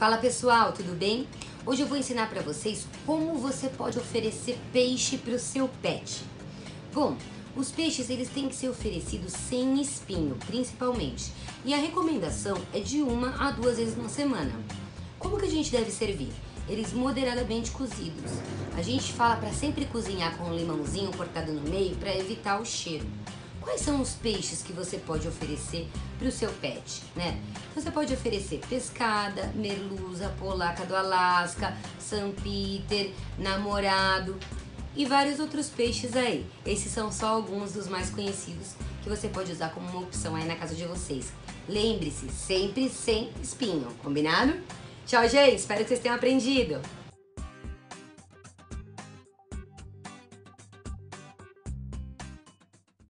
Fala pessoal, tudo bem? Hoje eu vou ensinar para vocês como você pode oferecer peixe para o seu pet. Bom, os peixes eles têm que ser oferecidos sem espinho, principalmente. E a recomendação é de uma a duas vezes na semana. Como que a gente deve servir? Eles moderadamente cozidos. A gente fala para sempre cozinhar com um limãozinho cortado no meio para evitar o cheiro. Quais são os peixes que você pode oferecer para o seu pet, né? Você pode oferecer pescada, merluza, polaca do Alasca, São Peter, namorado e vários outros peixes aí. Esses são só alguns dos mais conhecidos que você pode usar como uma opção aí na casa de vocês. Lembre-se, sempre sem espinho, combinado? Tchau, gente! Espero que vocês tenham aprendido!